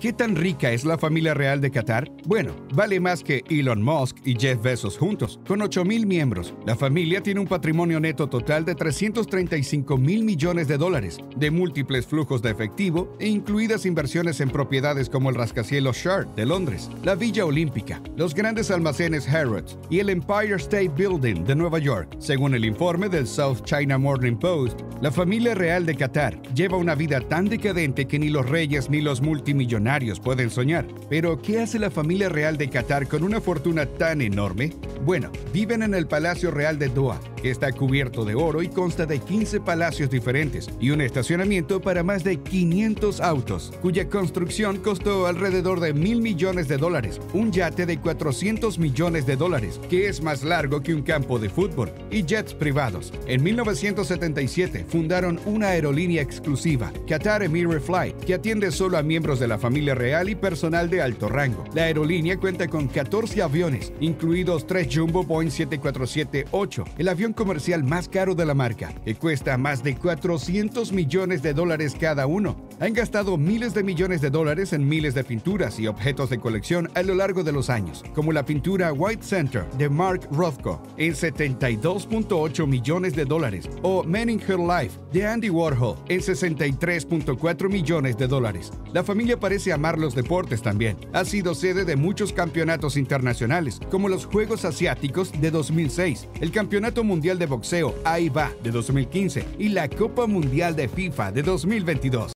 ¿Qué tan rica es la familia real de Qatar? Bueno, vale más que Elon Musk y Jeff Bezos juntos. Con 8 mil miembros, la familia tiene un patrimonio neto total de 335 mil millones de dólares, de múltiples flujos de efectivo e incluidas inversiones en propiedades como el rascacielos Shard de Londres, la Villa Olímpica, los grandes almacenes Harrods y el Empire State Building de Nueva York. Según el informe del South China Morning Post, la familia real de Qatar lleva una vida tan decadente que ni los reyes ni los multimillonarios pueden soñar. Pero, ¿qué hace la familia real de Qatar con una fortuna tan enorme? Bueno, viven en el Palacio Real de Doha, que está cubierto de oro y consta de 15 palacios diferentes y un estacionamiento para más de 500 autos, cuya construcción costó alrededor de mil millones de dólares, un yate de 400 millones de dólares, que es más largo que un campo de fútbol, y jets privados. En 1977 fundaron una aerolínea exclusiva, Qatar Emir Flight, que atiende solo a miembros de la familia real y personal de alto rango. La aerolínea cuenta con 14 aviones, incluidos tres Jumbo Boeing 747-8, el avión comercial más caro de la marca, que cuesta más de 400 millones de dólares cada uno. Han gastado miles de millones de dólares en miles de pinturas y objetos de colección a lo largo de los años, como la pintura White Center de Mark Rothko en 72.8 millones de dólares o Men in Her Life de Andy Warhol en 63.4 millones de dólares. La familia parece amar los deportes también. Ha sido sede de muchos campeonatos internacionales, como los Juegos Asiáticos de 2006, el Campeonato Mundial de Boxeo AIBA de 2015 y la Copa Mundial de FIFA de 2022.